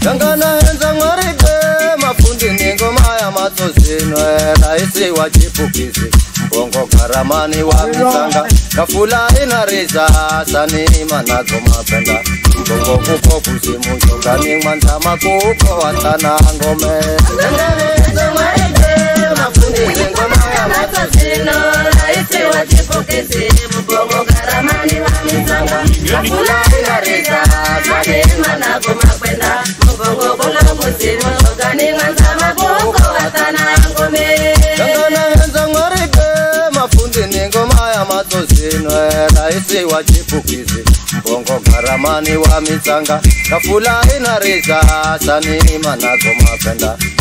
ndanganaenza mwarike mafundi nengoma ya matozino raisi wa chipukizi mbongo karamani wa misanga kafula inariza sanima nazo mapenda mbongo kuko kuzimushokani mwanzama kuko watana ngome. Ndanganaenza mwarike mafundi nengoma ya matozino raisi wa chipukizi mbongo karamani mizanga nafulahila reza nadema nako makwenda mgongo bola muzimu tokani mwanzama boko watana ngome. Mazozinwe raisi wa chipukizi mbongo garamani wa mitsanga kafula inariza sanimanazo mapenda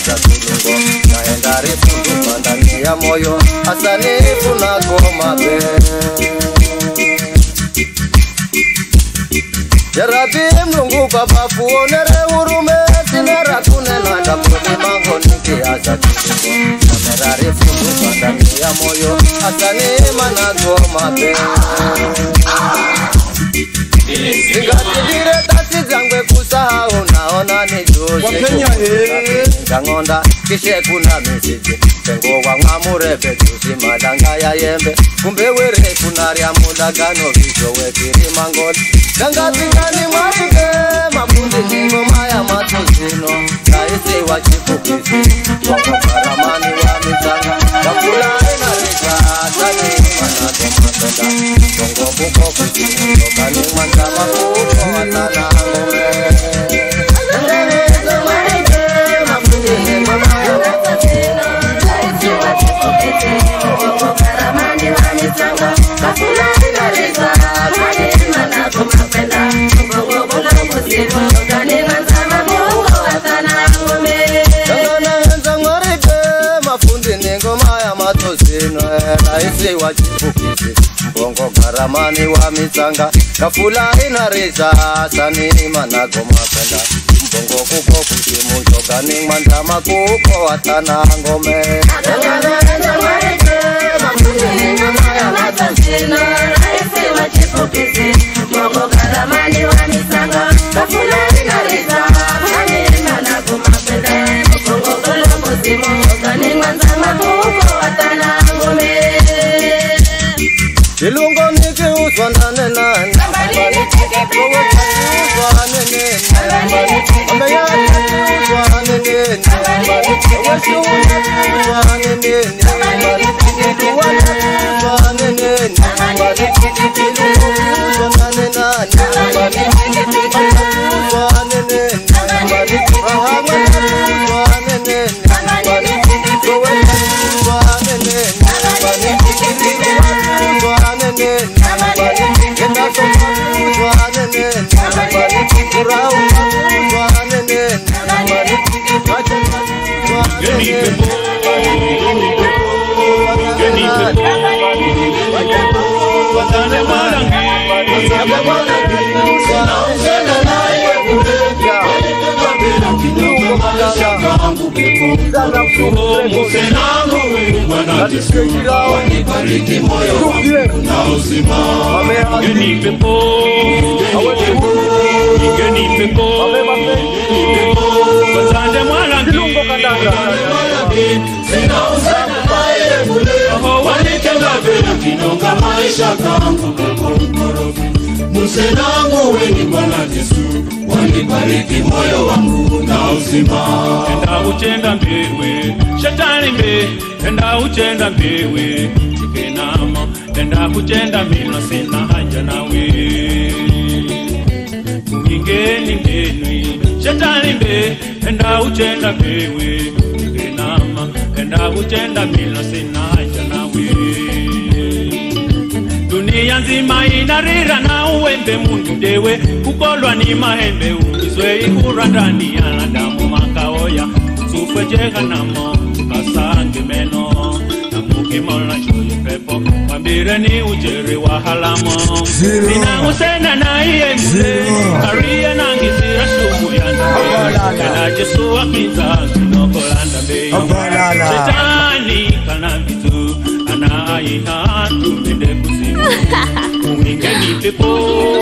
za tulungo naenda refu nyuma ndani ya moyo hasa nilifu nagoma be. Jarabi mlungu baba kuonere urume tinara kunena ndakuni mango nikiaza tulungo kamera refu nyuma ndani ya moyo hasa nilima nagoma be. Zingatidire tasi zangwe kusahau naona ni juu changonda kishekuna misidzi tengowa mwamurepe tuzimadanga ya yembe kumbe were kunarya mulagano vizo wekirimangoli dangatikani mwatike makundi nimo maya matuzino kaisiwa chikukizi wakaparamani wa mitanga vakulae narizatani manato matenda tongokukokuzinokani mwandamakukoatana wachifukize mkongo garamani wa mitsanga kafula inareza sanini managomakanda mkongo kuko kusimuzhogani mwandama kuko watana ngome wachifukize mkongo garamani wa mitsanga kafula inareza sanini managomakanda mkongo kuko kusimuzhogani mwandama kuko Ilungo nikiuzwa nane nane, nikiuzwa nane nane, ombe yangu nikiuzwa nane nane, nikiuzwa nane nane. Bariki moyo wangu na uzima. Nipe po, nipe po, Bazande mwalangi, Sina usema bae kule Wanitenda vile. Kinonga maisha kangu Musenangu weni Bwana Yesu Wanibariki moyo wangu na uzima. Enda uchenda mbiwi shetani mbe, enda uchenda mbiwi chikenamo, enda kuchenda mino sina haja nawe. Ingeni ngenwi, shetani mbe, enda uchenda mbiwi chikenama, enda uchenda mino sina Dunia nzima inarira na uwembe mundu dewe kukolwa ni mahembe umizwe ikura ndani ya ndamu makaoya supwe jehanamo kasange meno. Namukimola shoye pepo mwambire ni ujeri wa halamo. Ninausena na iye mzee. Karia nangisira sumu ya ndambe kana jesu akinza sinokolanda mbeyo shetani kana vitu anaina Um engano pegou.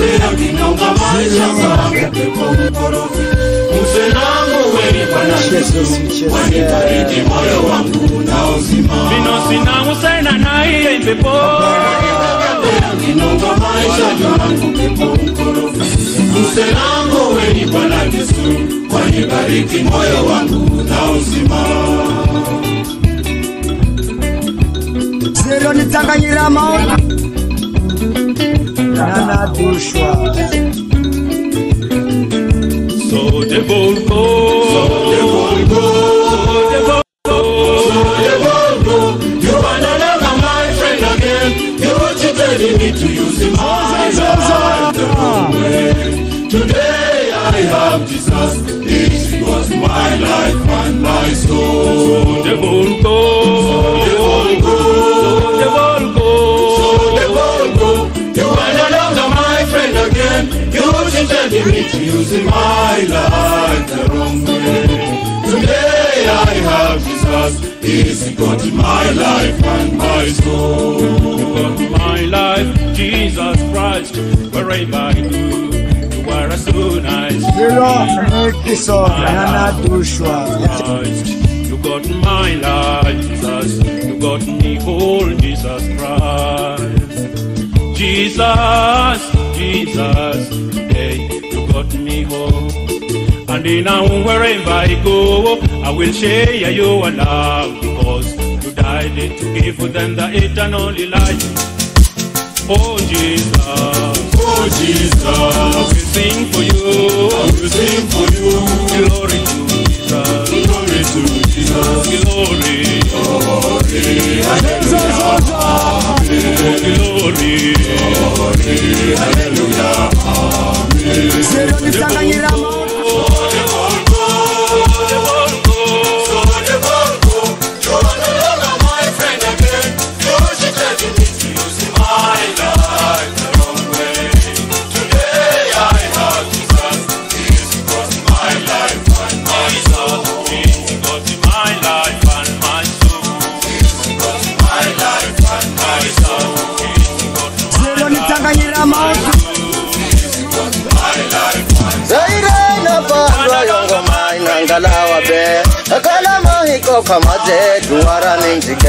Tena bila kinyonga maisha zangu Pepo mkorofi Msenangu weni Bwana Yesu Wanibariki moyo wangu na uzima Bino sina usena na iye mpepo Kinonga maisha yangu pepo mkorofi Msenangu weni Bwana Yesu Wanibariki moyo wangu na uzima zero nitanganyira maona Nana Joshua. So the bold, life and my soul. My life Jesus Christ wherever I do. You are so nice zero nikiso nanadushwa Christ. You got my life Jesus. You got me whole Jesus Christ. Jesus Jesus today you got me whole. And in now wherever I go, I will share your love because to give them the eternal life. Oh Jesus, Oh Jesus I will sing for you. I will sing for you Glory to Jesus. Glory to Jesus Glory. Glory. zero nitanganyira maona mouth. Zaira na barwa yongo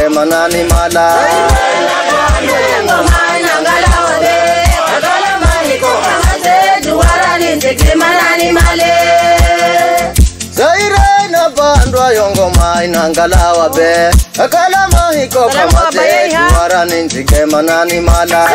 manani mala yongo ninjike manani male inangalawa be kalama hiko kamate duwara ninjike manani mala.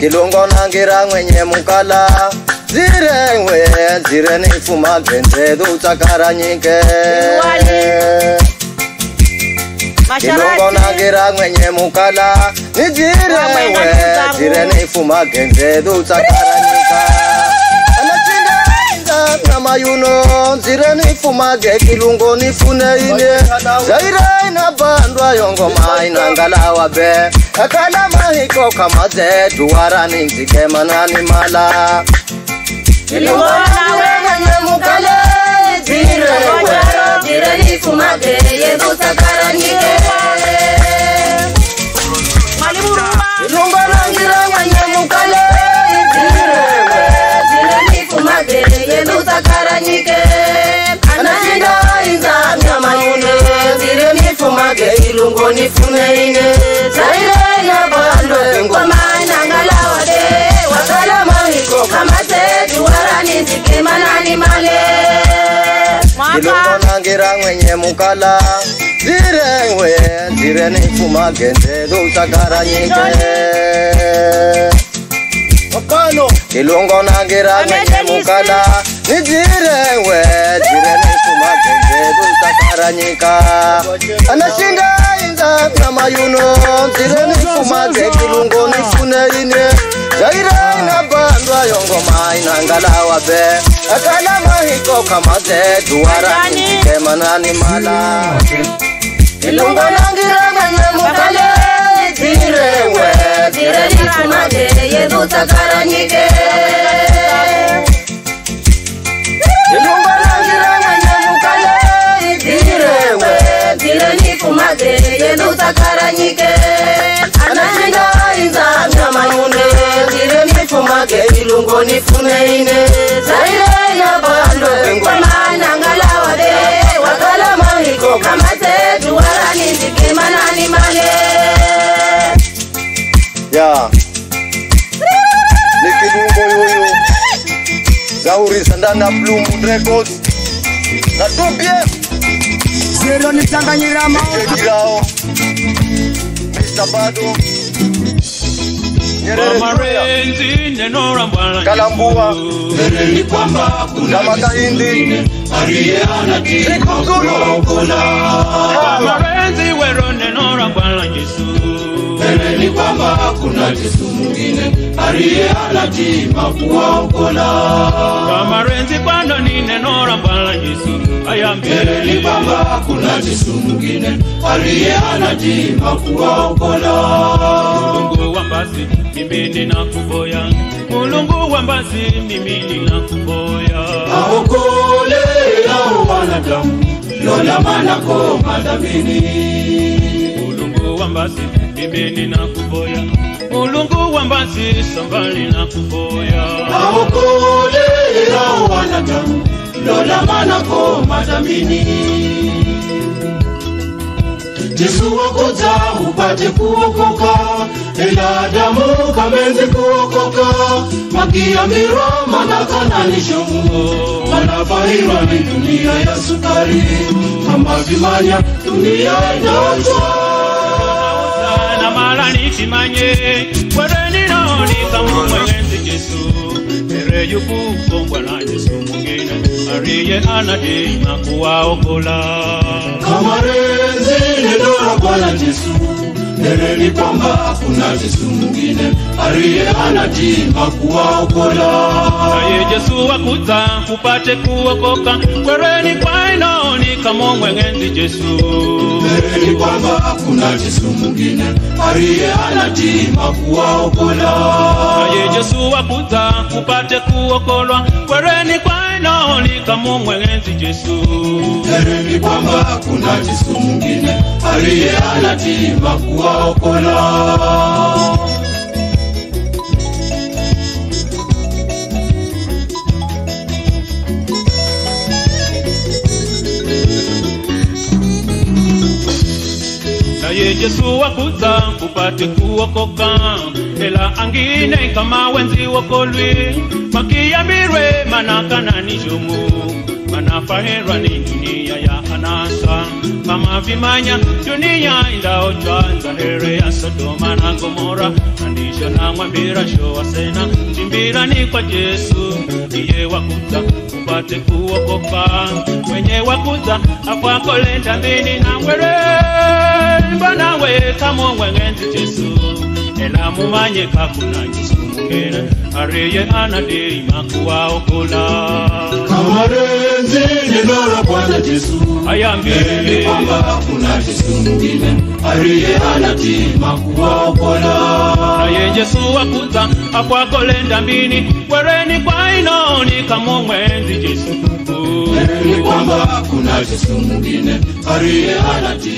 Kilungo nangira ngwenye mukala. Zirengwe zirenifumagenze dutsakara nyike ndinogonhagira mwenye mukala nijirewe jire neifuma genzedu tsakaranyika anachindainga namayuno nzire neifuma gekilungo nifuneine zairaina bandwa yongoma inangalawa be akala mahiko kamaze duwara ninzikemananimala ilingona wenenyemuka ndifumade yekutsakaranike lungo langi ramwanyemukale idzireme dzire ndifumade yekutsakaranike anachindainza myamaune dzire ndifumage ilungo nifuneine tairenabandwe ngomanangalawade wakalamaiko kamatetuwaranidzikimananimale mwenye mukala. Zirewe zirene kumagendelo utakaranyike ilungo nangira mwenye mukala. Nizirewe zirene kumagendelo utakaranyika anashinda inza na mayuno zirene kumagendilungo nifunerine yairaina bandwa yongomainangalawa be akalamahiko kamate duwaraikemanani mala. Ilungonangiranganamukale direwe direlitunade yedutakaranike ilungonangiranganamukale direwe direlitunade yedutakaranike zirenifumage ine zaire ya bando kwa mana ngalawa ngwamanangalawade wakala mahiko kamasetu waranizikemanani male ya. Nikilungo yoyo. Zaurisa ndana Bloom Records. Na tupie. Zero nitanganyira maoto jirao Mr. Bado. Nyerere la Bwana Kalambua na. Amarenzi wero neno la Bwana Yesu. Mbele ni kwamba kuna Yesu mwingine aliye anatii kuwaokola. Amarenzi kwando ni neno la Bwana Yesu. Ayambie ni kwamba kuna Yesu mwingine aliye anatii kuwaokola. Mulungu wa mbasi mimi ninakuboya. Mulungu wa mbazi mimi ninakuboya. aokole hao wanadamu lola manako madhamini Mulungu wa mbazi mimi ninakuboya. Mulungu wa mbazi sambali nakuboya. aokole hao wanadamu lola manako madhamini Yesu wakuja upate kuokoka, ila damu kamenzi kuokoka, makiamirwa manakananishomu manafahirwa ni dunia ya sukari, kama vimanya dunia inaochwa na nikimanye kwereni noni kama mwenzi Yesu. Ere yukukongwa na Yesu mwingine ariye anadima kuwaokola kama renzi neno la Bwana Ereni kwamba kuna Yesu mwingine aliye anatima kuwaokola. naye Yesu wakuta upate kuokoka kwereni kwainoni kama mwenzi Yesu Ereni kwamba kuna Yesu mwingine aliye anatima kuwaokola. naye Yesu wakuta upate kuokolwa kwereni kwainoni kama mwenzi Yesu Ereni kwamba kuna Yesu mwingine aliye anatima kuwaokola. Naye Yesu wakuza kupate kuokoka, ela angine kama wenzi wokolwi. Makiyambirwe manakana ni jomu. Manafaherwa ni dunia navimanya dunia indaotwa nzarere ya sodoma na gomora. Nandisho namwambira showasena chimbirani kwa jesu niye wakuza upate kuokoka. Mwenye wakuza akwakole ndambini nangwere mbanawe kamwe mwengenzi jesu. Era mumanye kakuna jesu mungere ariye anadima kuwaokola Kama renzi neno la Bwana Yesu. Ereni ayambie kwamba kuna Yesu mwingine wakuza akwakole mbini wereni kwainoni kama mwenzi Yesu kwamba kuna Yesu mwingine aliye anatima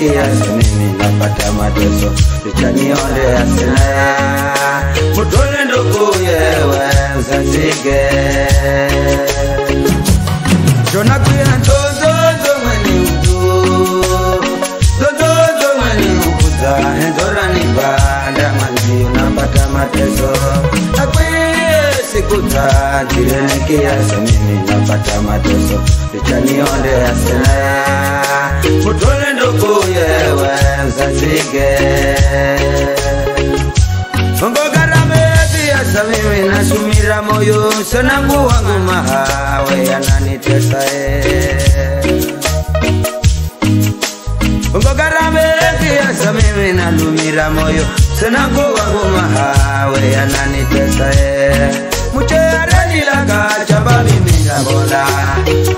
rafiki yangu mimi napata mateso itanione asina mutone nduguye wenza nzige jonakuyana nzonzonzo mweni mtu nzonzonzo mweni ukuza enzora nimbanda mwanzi unapata mateso kudza ndirenekiyaza mimi napata mateso. Ndichaniondeyase mutole ndokuyewe nzazige ongogarametiyaza mimi nashumira moyo. Sonangu wangu mahawe yananitesae eh. ongogarametiyaza mimi nalumira moyo. Sonangu wangu mahawe yananitesae eh.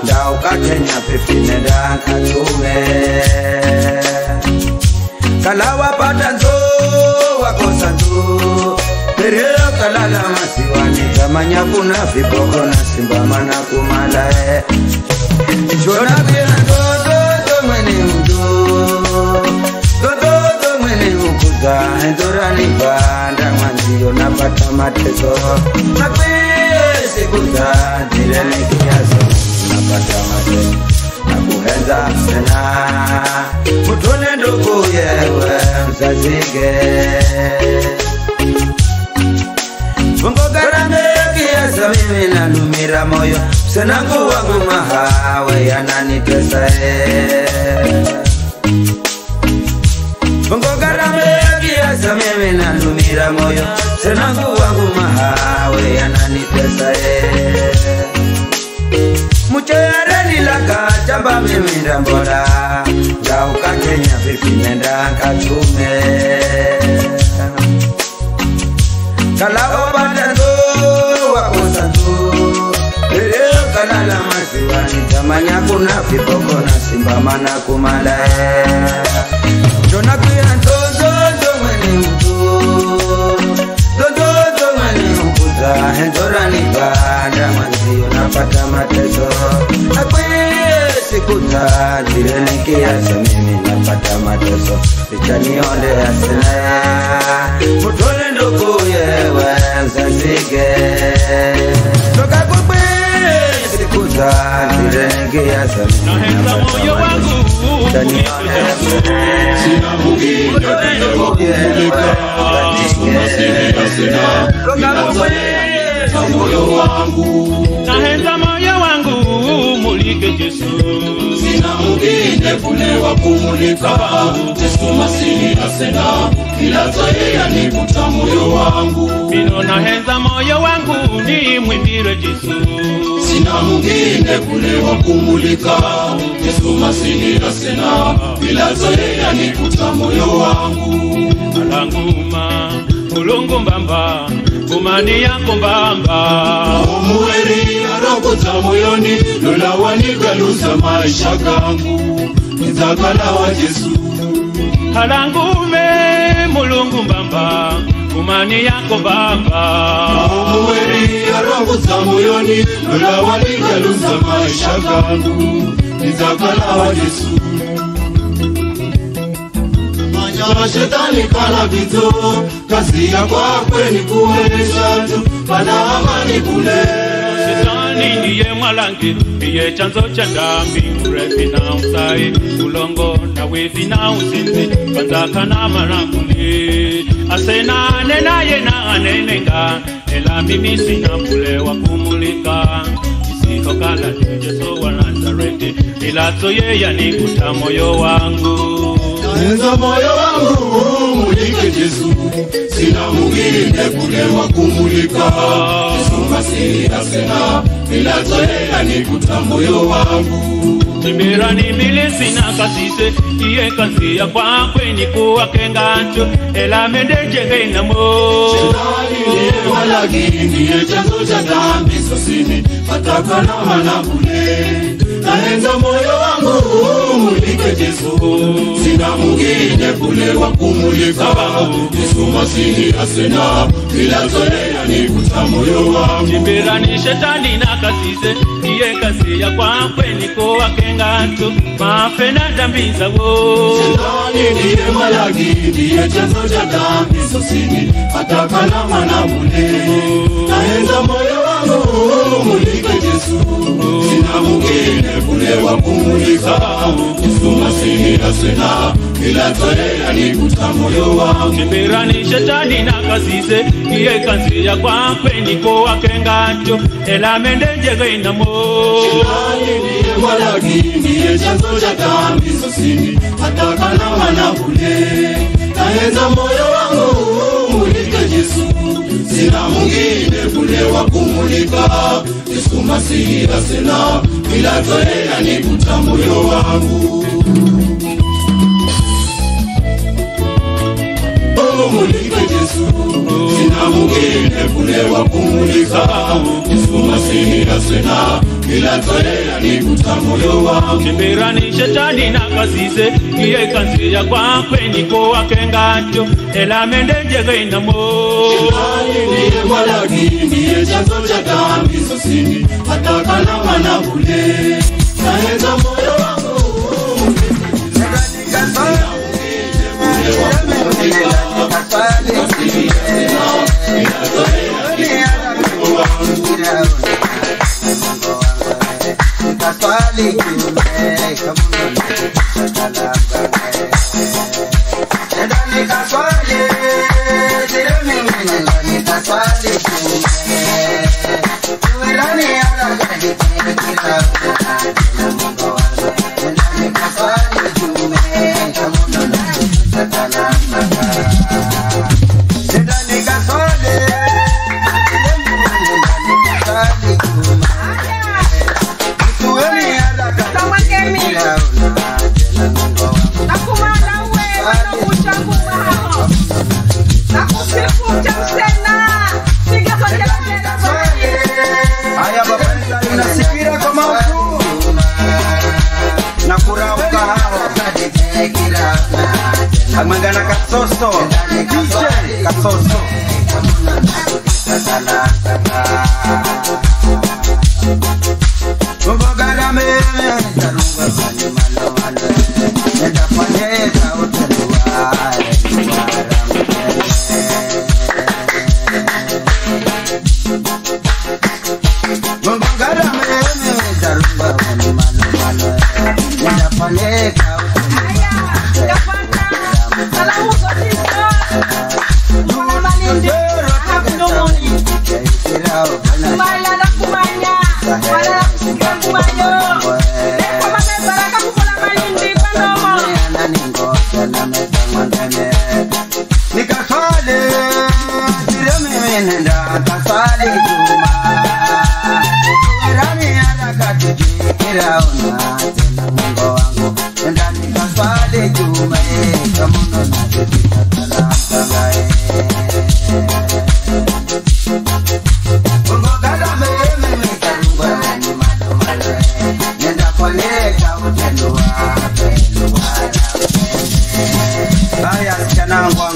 Ndaukakenya fifine ndankatume kala wapata nzo wakosa nzo pereo kalala masiwani kamanya kuna viboko na simbamana kumalae shona vina dododo mwene mdo dododo mwene ukuza endorani banda mwanzio napata mateso nakwiye Ni jireni sana mutone ndugu yewe mzazige. Ngogaramekiasa mimi nanumira moyo. Senangu wangu mahawe yananitesa Ngogaramekiasa mimi nanumira moyo. Senangu wangu mahawe yananitesa ndaka tamba mimira mbora ndauka kenya vipine ndakatume kalaobandando wakosanzu leleo kalala maziwani tamanya kuna viboko na simbamana kumalae ndonakwira nzonzonzo mwene mutu nzonzonzo mwene mukudza henzoranipa ndamwanziyo napata mateso. Akwira sikuta jirenikiaso mimi napata mateso lichanione asina mutole ndugu yewe msenzige toka kukwe sikuta jirenikiaso mimi napata mateso lichanione asina mutole ndugu yewe msenzige toka kukwe moyo wangu naenda mulike Yesu. sina mwingine kule wa kumulika Yesu masini asena kila tayari nikuta moyo wangu. Mino nahenza moyo wangu ni mwimbire Yesu. sina mwingine kule wa kumulika Yesu masini asena kila tayari nikuta moyo wangu. Alanguma mulungu mbamba kumani yako mbamba omuweri arokota moyoni lola wanigaluza maisha gangu. Nzagala wa Yesu. Halangume mulungu mbamba kumani yako mbamba omuweri arokota moyoni lola wanigaluza maisha gangu. Nzagala wa Yesu. Manya shetani kala vito kazi ya kwakwe ni kuweza tu pana amani kule. Shetani ndiye mwalangi? Ndiye chanzo cha dhambi urefi na usai. Ulongo na wizi na uzinzi kwanzaka na maranguli. Asenane naye na anenenga ela mimi sina kule wa kumulika. Isitokala Yesu wa Nazareti ilazo yeye yanikuta moyo wangu. Naenza moyo wangu umulike Yesu, sina mwingine kule wa kumulika. Yesu Masihi asena, ninatolea nikuta moyo wangu. Timbirani mbili sina kasise iye kasi ya kwakwe ni kuwakengacho ela mende jenge namo Shetani ndiye walagi, ndiye chanzo cha dhambi sosini, ataka na manabule. Naenza moyo wangu mulike Yesu, sina mwingine kule wa kumulika. Yesu Masihi asena, ninatolea nikuta moyo wangu. Timbirani shetani na kasise iye kasi ya kwakwe ni kuwakengacho mafe na dhambi zawo Shetani ndiye malagi, ndiye chanzo cha dhambi sosini, ataka na manabule. Naenza moyo wangu mulike Yesu, sina mwingine kule wa kumulika. Nikuta moyo wangu. Timbirani shetani na kasise iye kasi ya kwakwe ni kuwakengacho ela mende jenge namo Shetani ndiye malagi, ndiye chanzo cha dhambi sosini, ataka na manabule. Naenza moyo wangu mulike Yesu, sina mwingine kule wa kumulika. Yesu Masihi asena, ni nikuta moyo wangu. omulika jesu sina mwingine kule wa kumulika. Yesu Masihi asena, ninatolea nikuta moyo wangu. Timbirani shetani na kasise iye kanzi ya kwakwe niko wakengacho ela mende jenge namo niye Mwalaki niye chanzo cha dhambi sosini hata kama na bule naenza moyo wangu Kafali eh, kimbe Catorzo, DJ Catorzo.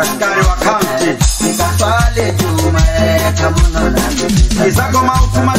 askari wa kaunti nikaswali juma yetu muno na misako maukuma